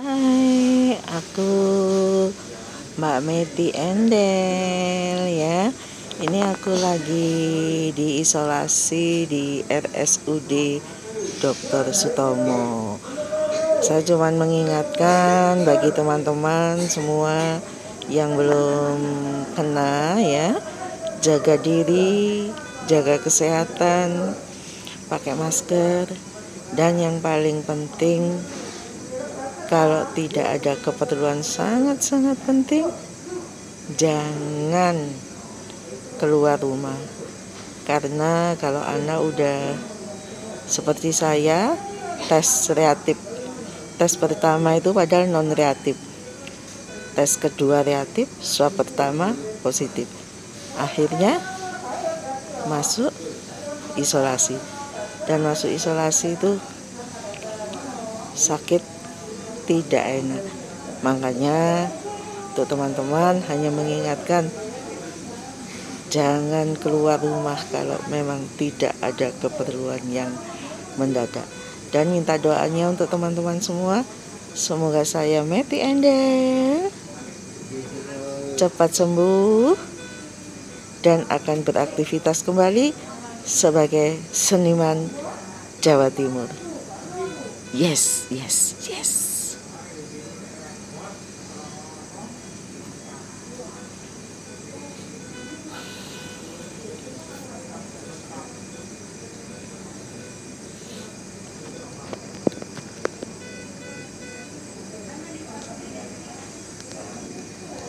Hai, aku Mbak Meti Endel ya. Ini aku lagi diisolasi di RSUD Dr. Sutomo. Saya cuma mengingatkan bagi teman-teman semua yang belum kena ya, jaga diri, jaga kesehatan, pakai masker, dan yang paling penting kalau tidak ada keperluan sangat-sangat penting, jangan keluar rumah. Karena kalau anak udah seperti saya, tes reaktif. Tes pertama itu padahal non reaktif. Tes kedua reaktif, swab pertama positif. Akhirnya masuk isolasi. Dan masuk isolasi itu sakit tidak enak. Makanya untuk teman-teman hanya mengingatkan jangan keluar rumah kalau memang tidak ada keperluan yang mendadak. Dan minta doanya untuk teman-teman semua. Semoga saya Meti Endel cepat sembuh dan akan beraktivitas kembali sebagai seniman Jawa Timur. Yes, yes, yes.